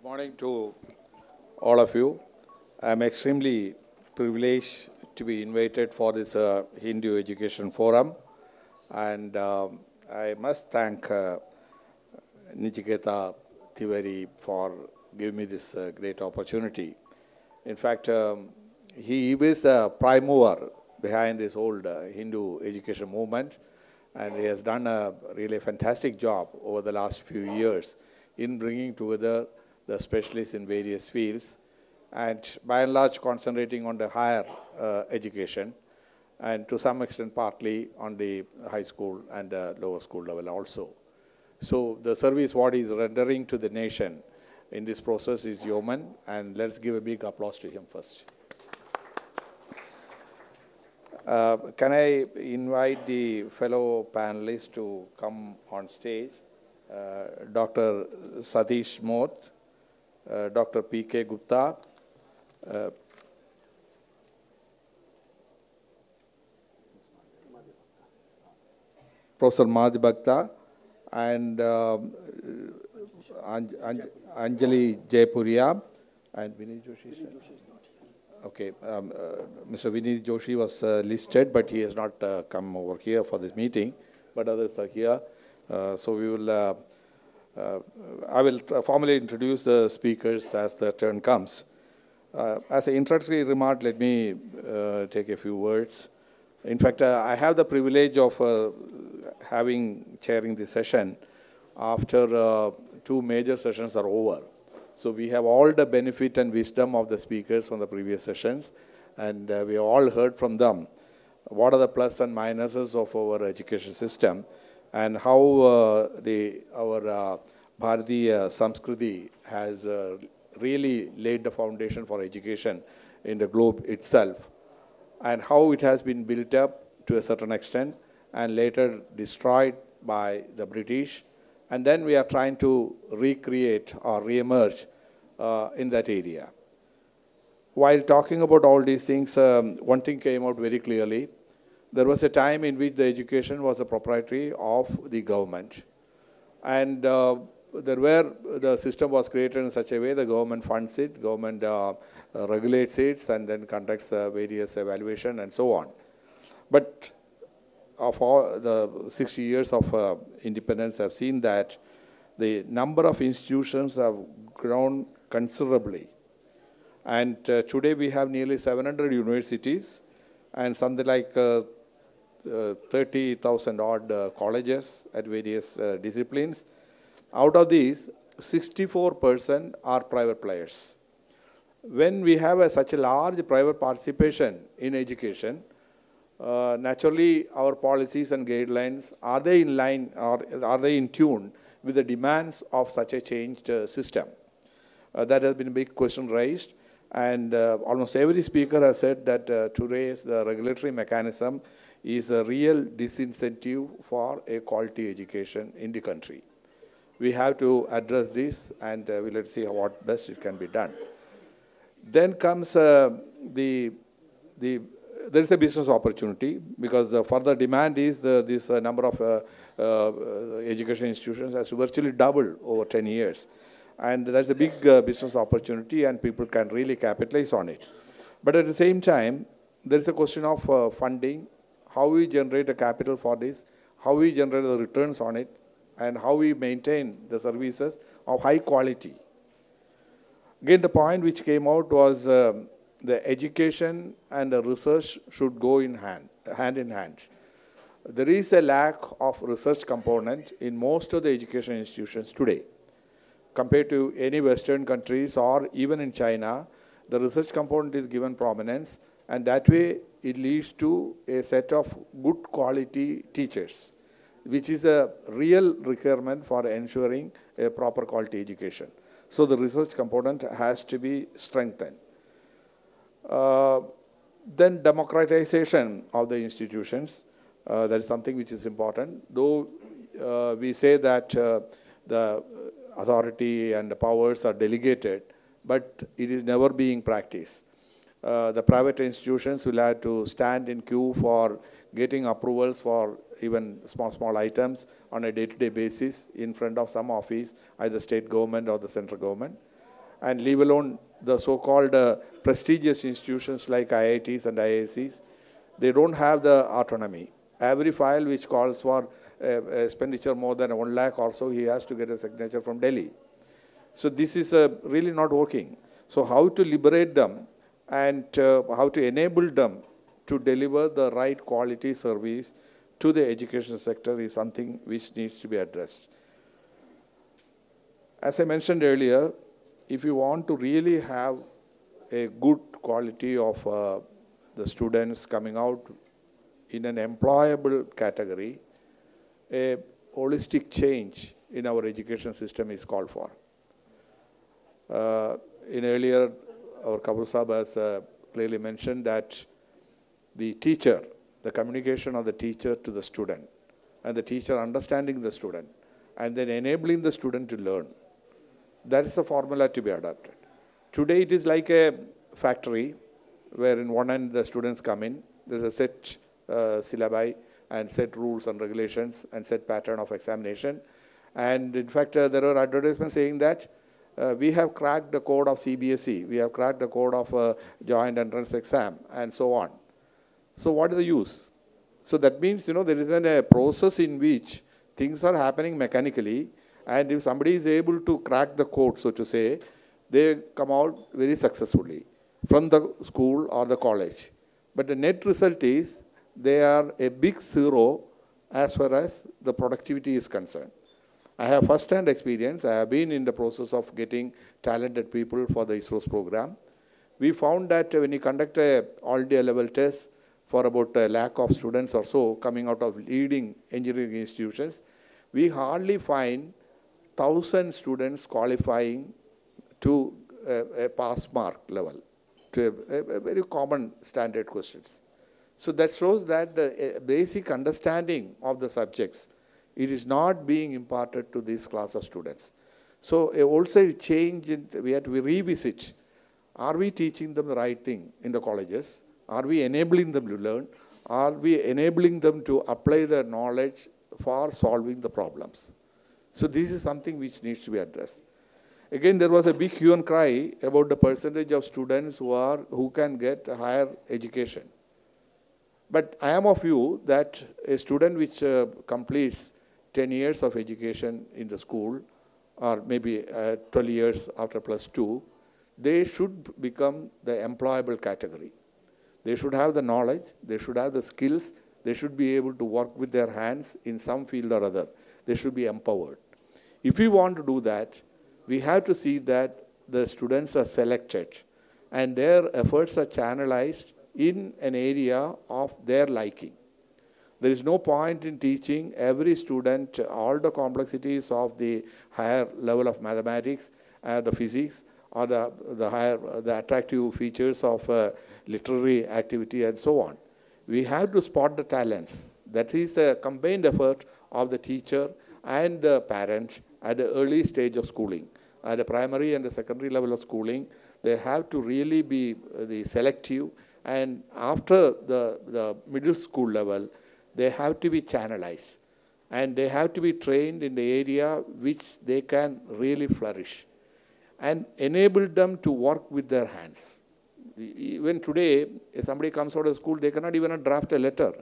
Good morning to all of you. I'm extremely privileged to be invited for this uh, Hindu Education Forum. And um, I must thank uh, Nachiketa Tiwari for giving me this uh, great opportunity. In fact, um, he is the prime mover behind this old uh, Hindu education movement, and he has done a really fantastic job over the last few years in bringing together the specialists in various fields, and by and large concentrating on the higher uh, education, and to some extent partly on the high school and uh, lower school level also. So the service what he is rendering to the nation in this process is yeoman, and let's give a big applause to him first. Uh, can I invite the fellow panelists to come on stage? Uh, Dr. Satish Moth, Dr. P.K. Gupta, uh, Professor Madhi Bhakta, and um, Anj- Anj- Anjali Jaipuria, and Vinay Joshi. Okay, um, uh, Mr. Vinay Joshi was uh, listed, but he has not uh, come over here for this meeting, but others are here. Uh, so we will, uh, uh, I will formally introduce the speakers as the turn comes. Uh, as an introductory remark, let me uh, take a few words. In fact, uh, I have the privilege of uh, having chairing this session after uh, two major sessions are over. So we have all the benefit and wisdom of the speakers from the previous sessions, and uh, we all heard from them what are the plus and minuses of our education system, and how uh, the our uh, Bharatiya Samskriti has uh, really laid the foundation for education in the globe itself, and how it has been built up to a certain extent and later destroyed by the British. And then we are trying to recreate or re-emerge uh, in that area. While talking about all these things, um, one thing came out very clearly. There was a time in which the education was a proprietary of the government. And uh, there were, the system was created in such a way, the government funds it, government uh, regulates it, and then conducts uh, various evaluation and so on. But of all the 60 years of uh, independence have seen that the number of institutions have grown considerably. And uh, today we have nearly 700 universities and something like uh, 30,000 odd uh, colleges at various uh, disciplines. Out of these, 64% are private players. When we have a, such a large private participation in education, uh, naturally our policies and guidelines are they in line or are they in tune with the demands of such a changed uh, system uh, that has been a big question raised and uh, almost every speaker has said that today's the regulatory mechanism is a real disincentive for a quality education in the country we have to address this and uh, we let's see what best it can be done then comes uh, the the there is a business opportunity because the further demand is the, this uh, number of uh, uh, education institutions has virtually doubled over 10 years. And that's a big uh, business opportunity and people can really capitalize on it. But at the same time, there is a question of uh, funding, how we generate the capital for this, how we generate the returns on it, and how we maintain the services of high quality. Again, the point which came out was um, the education and the research should go in hand, hand in hand. There is a lack of research component in most of the education institutions today. Compared to any Western countries or even in China, the research component is given prominence, and that way it leads to a set of good quality teachers, which is a real requirement for ensuring a proper quality education. So the research component has to be strengthened. Uh, then democratization of the institutions, uh, that is something which is important. Though uh, we say that uh, the authority and the powers are delegated, but it is never being practiced. Uh, the private institutions will have to stand in queue for getting approvals for even small, small items on a day-to-day basis in front of some office, either state government or the central government. and leave alone the so-called uh, prestigious institutions like IITs and IICs, they don't have the autonomy. Every file which calls for uh, expenditure more than one lakh or so, he has to get a signature from Delhi. So this is uh, really not working. So how to liberate them and uh, how to enable them to deliver the right quality service to the education sector is something which needs to be addressed. As I mentioned earlier, if you want to really have a good quality of uh, the students coming out in an employable category, a holistic change in our education system is called for. Uh, in earlier, our Kabul Sahib has uh, clearly mentioned that the teacher, the communication of the teacher to the student, and the teacher understanding the student, and then enabling the student to learn. That is the formula to be adopted. Today it is like a factory where in one end the students come in, there's a set uh, syllabi and set rules and regulations and set pattern of examination. And in fact, uh, there are advertisements saying that uh, we have cracked the code of CBSE, we have cracked the code of uh, joint entrance exam, and so on. So what is the use? So that means, you know, there is a process in which things are happening mechanically, and if somebody is able to crack the code, so to say, they come out very successfully from the school or the college. But the net result is they are a big zero as far as the productivity is concerned. I have first-hand experience. I have been in the process of getting talented people for the ISRO's program. We found that when you conduct a all-day level test for about a lakh of students or so coming out of leading engineering institutions, we hardly find 1,000 students qualifying to a, a pass mark level, to a, a, a very common standard questions. So that shows that the basic understanding of the subjects, it is not being imparted to this class of students. So also a change, in, we have to revisit, are we teaching them the right thing in the colleges? Are we enabling them to learn? Are we enabling them to apply their knowledge for solving the problems? So this is something which needs to be addressed. Again, there was a big hue and cry about the percentage of students who are who can get a higher education. But I am of view that a student which uh, completes 10 years of education in the school, or maybe uh, 12 years after plus two, they should become the employable category. They should have the knowledge, they should have the skills, they should be able to work with their hands in some field or other. They should be empowered. If we want to do that, we have to see that the students are selected and their efforts are channelized in an area of their liking. There is no point in teaching every student all the complexities of the higher level of mathematics, uh, the physics, or the, the higher, the attractive features of uh, literary activity and so on. We have to spot the talents. That is the combined effort of the teacher and the parents at the early stage of schooling. At the primary and the secondary level of schooling, they have to really be uh, the selective and after the, the middle school level, they have to be channelized. And they have to be trained in the area which they can really flourish. And enable them to work with their hands. Even today, if somebody comes out of school, they cannot even draft a letter.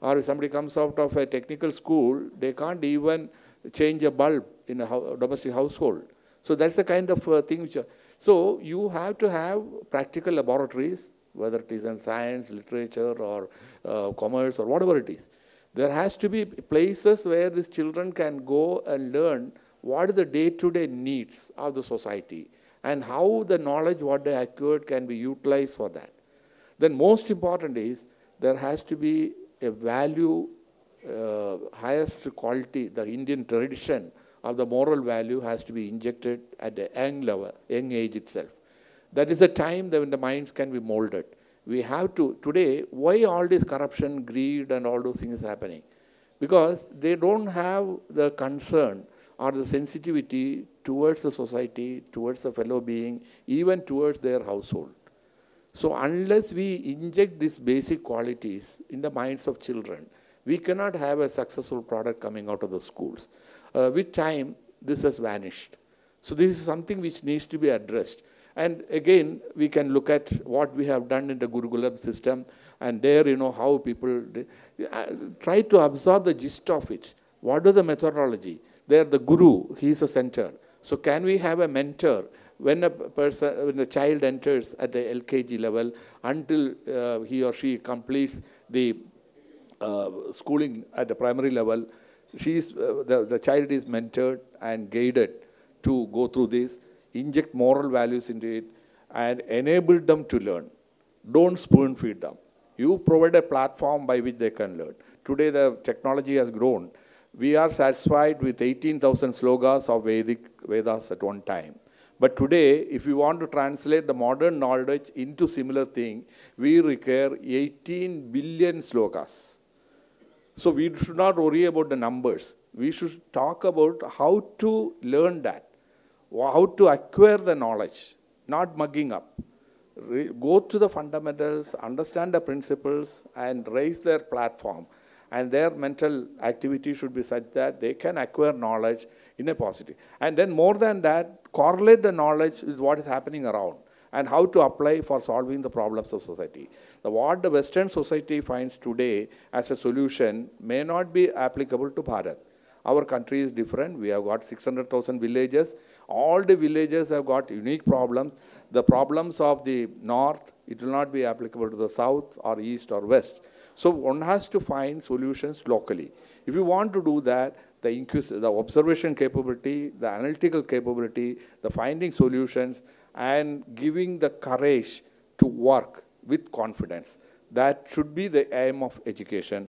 Or if somebody comes out of a technical school, they can't even change a bulb in a domestic household. So that's the kind of uh, thing which... So you have to have practical laboratories whether it is in science, literature, or uh, commerce, or whatever it is. There has to be places where these children can go and learn what are the day-to-day -day needs of the society and how the knowledge what they acquired can be utilized for that. Then most important is there has to be a value, uh, highest quality, the Indian tradition of the moral value has to be injected at the young level, young age itself. That is the time when the minds can be molded. We have to, today, why all this corruption, greed, and all those things happening? Because they don't have the concern or the sensitivity towards the society, towards the fellow being, even towards their household. So unless we inject these basic qualities in the minds of children, we cannot have a successful product coming out of the schools. Uh, with time, this has vanished. So this is something which needs to be addressed. And again, we can look at what we have done in the Gurukulam system, and there, you know, how people uh, try to absorb the gist of it. What is the methodology? There, the guru, he is a center. So can we have a mentor when a person, when a child enters at the LKG level until uh, he or she completes the uh, schooling at the primary level, she's, uh, the, the child is mentored and guided to go through this, inject moral values into it, and enable them to learn. Don't spoon feed them. You provide a platform by which they can learn. Today, the technology has grown. We are satisfied with 18,000 slokas of Vedic Vedas at one time. But today, if we want to translate the modern knowledge into similar thing, we require 18 billion slokas. So we should not worry about the numbers. We should talk about how to learn that, how to acquire the knowledge, not mugging up. Go to the fundamentals, understand the principles, and raise their platform. And their mental activity should be such that they can acquire knowledge in a positive. And then more than that, correlate the knowledge with what is happening around and how to apply for solving the problems of society. The, what the Western society finds today as a solution may not be applicable to Bharat. Our country is different. We have got 600,000 villages. All the villages have got unique problems. The problems of the north, it will not be applicable to the south or east or west. So one has to find solutions locally. If you want to do that, the, the observation capability, the analytical capability, the finding solutions, and giving the courage to work with confidence. That should be the aim of education.